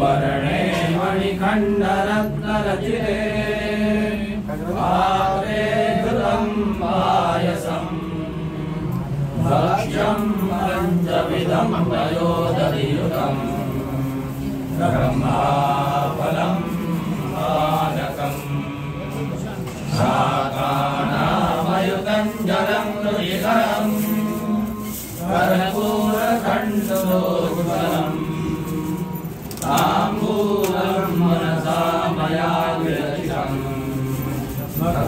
सौवर्णे मणिखण्डरत्नरचिते पात्रे घृतं पायसम्। भक्ष्यं पञ्चविधं वयोदधियुतम् ब्रह्माफलं पानकम् शाकानामयुतं जलं रुचिकरम्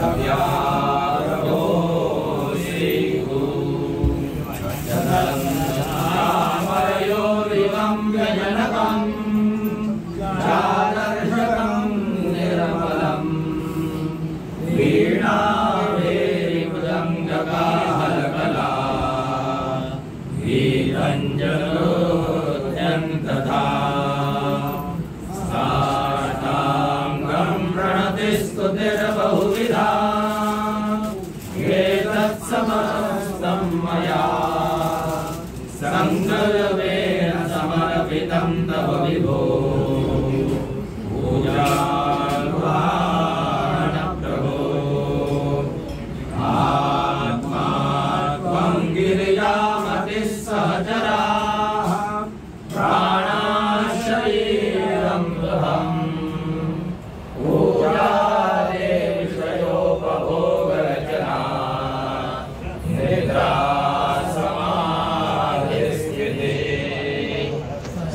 भव्यारभो तव विभो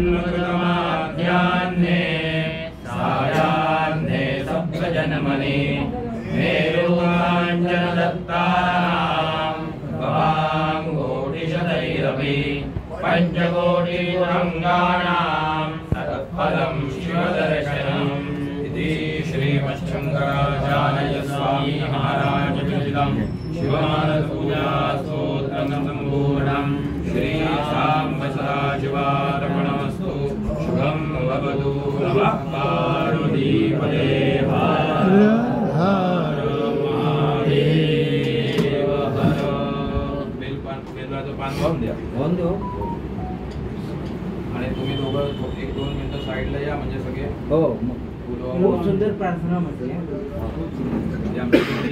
आजन्मकृतमाध्याह्ने सायाह्ने सप्तजन्मनि मेरुकाञ्चनदत्तानां भवाङ्गोटिशतैरपि पञ्चकोटिरङ्गाणां तत्फलं शिवदर्शनम् इति श्रीमच्छङ्कराचार्य स्वामी महाराज आणि तुम्ही दोघं एक दोन मिनिटं साईडला या म्हणजे सगळे हो खूप सुंदर प्रार्थना म्हणजे म्हणजे